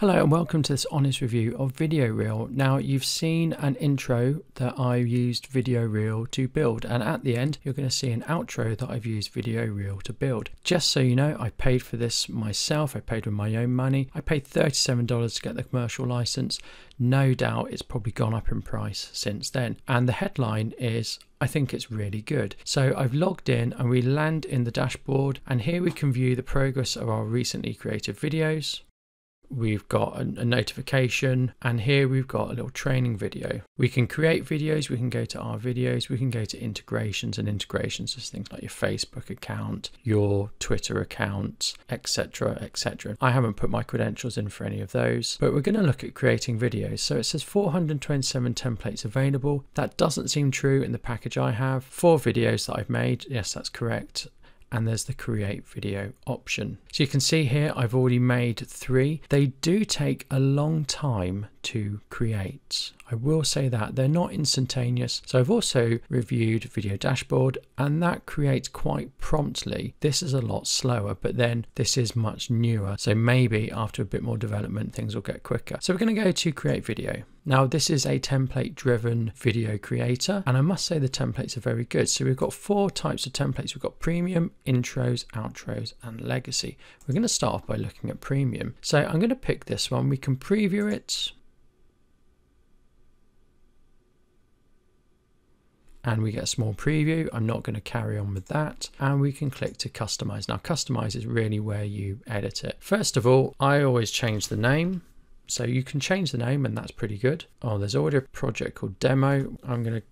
Hello and welcome to this honest review of Video Reel. Now you've seen an intro that I used Video Reel to build and at the end you're going to see an outro that I've used Video Reel to build. Just so you know I paid for this myself, I paid with my own money. I paid $37 to get the commercial license. No doubt it's probably gone up in price since then. And the headline is I think it's really good. So I've logged in and we land in the dashboard and here we can view the progress of our recently created videos we've got a, a, notification and here we've got a little training video. We can create videos we can go to our videos we can go to integrations and integrations is things like your facebook account your twitter account etc etc i haven't put my credentials in for any of those but we're going to look at creating videos. So it says 427 templates available. That doesn't seem true in the package i have. Four videos that i've made yes that's correct and there's the create video option. So you can see here I've already made three. They do take a long time to create. I will say that they're not instantaneous. So I've also reviewed Video Dashboard and that creates quite promptly. This is a lot slower, but then this is much newer. So maybe after a bit more development, things will get quicker. So we're going to go to create video. Now this is a template driven video creator and I must say the templates are very good. So we've got four types of templates. We've got premium, intros, outros and legacy. We're going to start off by looking at premium. So I'm going to pick this one. We can preview it and we get a small preview. I'm not going to carry on with that. And we can click to customize. Now customize is really where you edit it. First of all, I always change the name. So you can change the name and that's pretty good. Oh, there's already a project called demo. I'm going to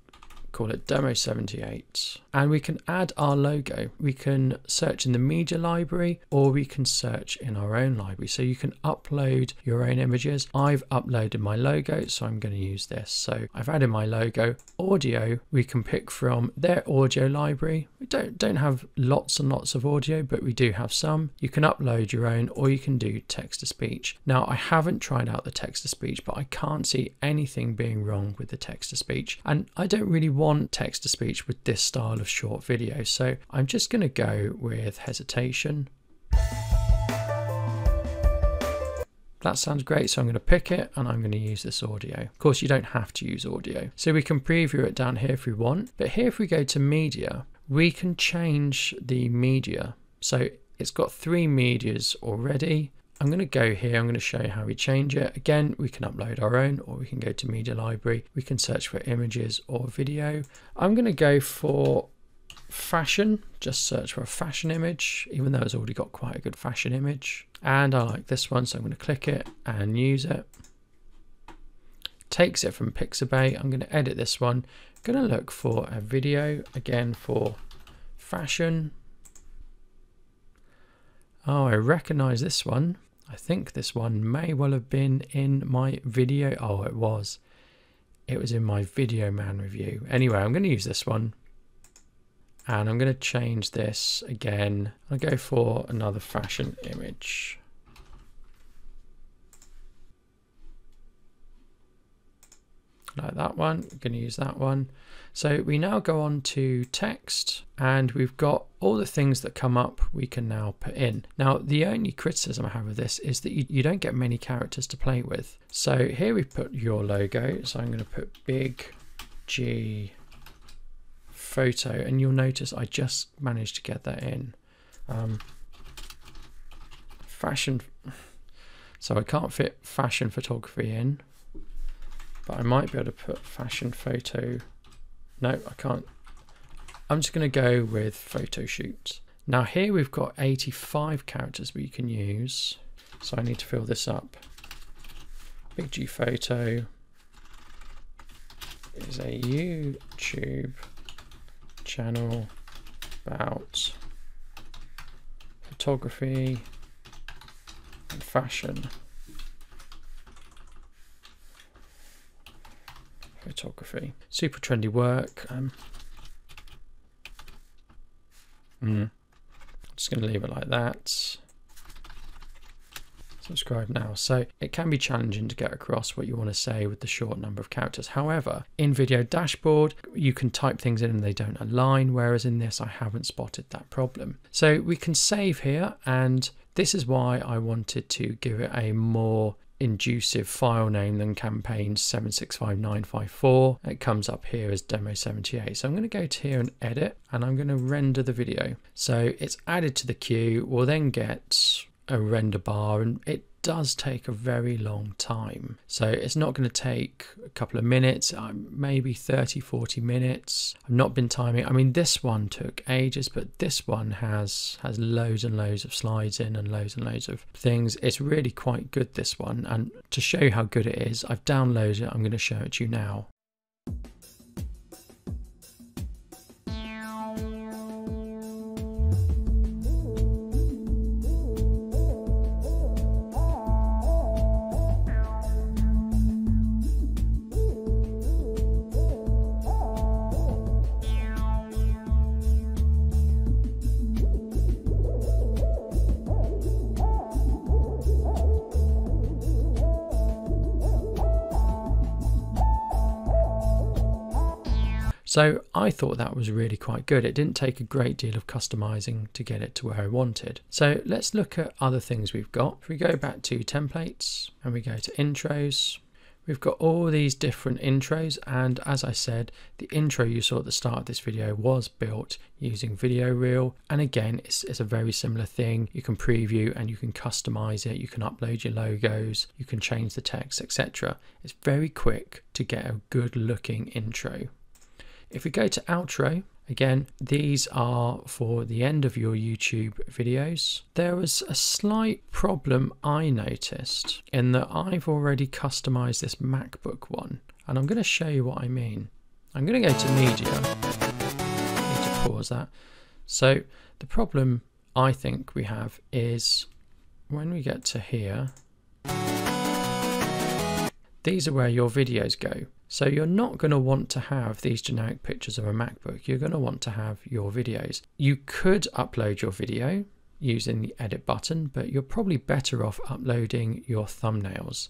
call it demo 78 and we can add our logo. We can search in the media library or we can search in our own library. So you can upload your own images. I've uploaded my logo so i'm going to use this. So i've added my logo. Audio we can pick from their audio library. We don't don't have lots and lots of audio but we do have some. You can upload your own or you can do text to speech. Now i haven't tried out the text to speech but i can't see anything being wrong with the text to speech. And i don't really want text to speech with this style of short video. So I'm just going to go with hesitation. That sounds great, so I'm going to pick it and I'm going to use this audio. Of course, you don't have to use audio. So we can preview it down here if we want. But here, if we go to media, we can change the media. So it's got three medias already. I'm going to go here, I'm going to show you how we change it. Again, we can upload our own or we can go to media library. We can search for images or video. I'm going to go for fashion, just search for a fashion image, even though it's already got quite a good fashion image. And I like this one, so I'm going to click it and use it. Takes it from Pixabay. I'm going to edit this one. I'm going to look for a video again for fashion. Oh, I recognize this one. I think this one may well have been in my video. Oh, it was. It was in my Video Man review. Anyway, I'm going to use this one. And I'm going to change this again. I'll go for another fashion image. Like that one. We're going to use that one. So we now go on to text and we've got all the things that come up we can now put in. Now the only criticism I have of this is that you, you don't get many characters to play with. So here we put your logo. So I'm going to put big G photo and you'll notice I just managed to get that in. Um, fashion. So I can't fit fashion photography in but I might be able to put fashion photo. No, I can't. I'm just going to go with photo shoot. Now here we've got 85 characters we can use. So I need to fill this up. Big G photo is a YouTube channel about photography and fashion. Photography. Super trendy work. Um, mm, just going to leave it like that. Subscribe now. So it can be challenging to get across what you want to say with the short number of characters. However, in Video Dashboard, you can type things in and they don't align, whereas in this, I haven't spotted that problem. So we can save here, and this is why I wanted to give it a more inducive file name than campaign 765954. It comes up here as demo 78. So I'm going to go to here and edit and I'm going to render the video. So it's added to the queue. We'll then get a render bar and it does take a very long time. So it's not going to take a couple of minutes, um, maybe 30, 40 minutes. I've not been timing. I mean, this one took ages, but this one has has loads and loads of slides in and loads and loads of things. It's really quite good, this one. And to show you how good it is, I've downloaded it. I'm going to show it to you now. So I thought that was really quite good. It didn't take a great deal of customizing to get it to where I wanted. So let's look at other things we've got. If we go back to templates and we go to intros, We've got all these different intros and as I said, the intro you saw at the start of this video was built using Video Reel and again it's, it's, a very similar thing. You can preview and you can customize it, you can upload your logos, you can change the text etc. It's very quick to get a good looking intro. If we go to outro, again, these are for the end of your YouTube videos. There was a slight problem I noticed in that I've already customized this MacBook one, and I'm going to show you what I mean. I'm going to go to media. Need to pause that. So the problem I think we have is when we get to here, these are where your videos go. So you're not going to want to have these generic pictures of a MacBook. You're going to want to have your videos. You could upload your video using the edit button, but you're probably better off uploading your thumbnails.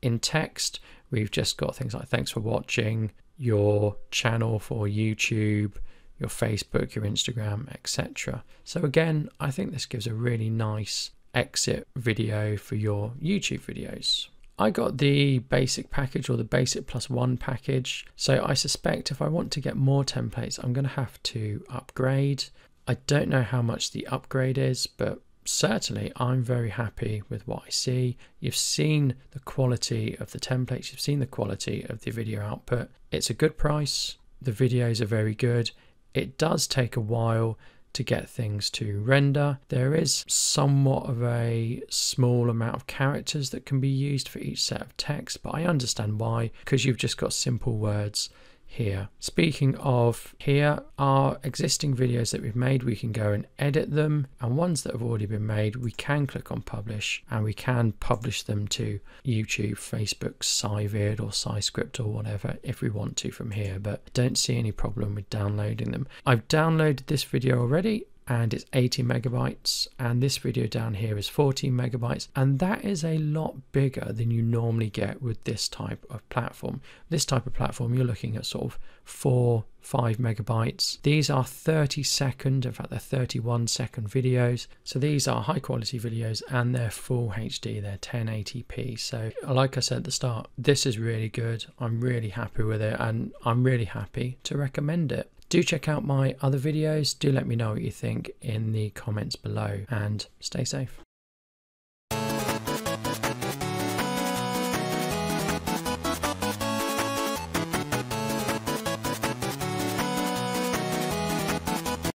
In text, we've just got things like thanks for watching, your channel for YouTube, your Facebook, your Instagram, etc. So again, I think this gives a really nice exit video for your YouTube videos. I got the basic package or the basic plus one package. So I suspect if I want to get more templates, I'm going to have to upgrade. I don't know how much the upgrade is, but certainly I'm very happy with what I see. You've seen the quality of the templates, you've seen the quality of the video output. It's a good price. The videos are very good. It does take a while to get things to render. There is somewhat of a small amount of characters that can be used for each set of text, but I understand why, because you've just got simple words here. Speaking of here, our existing videos that we've made, we can go and edit them. And ones that have already been made, we can click on publish and we can publish them to YouTube, Facebook, SciVid or SciScript or whatever if we want to from here. But don't see any problem with downloading them. I've downloaded this video already and it's 80 megabytes and this video down here is 14 megabytes and that is a lot bigger than you normally get with this type of platform. This type of platform you're looking at sort of 4 5 megabytes. These are 30 second in fact they're 31 second videos. So these are high quality videos and they're full hd they're 1080p so like i said at the start this is really good. I'm really happy with it and i'm really happy to recommend it do check out my other videos. Do let me know what you think in the comments below and stay safe.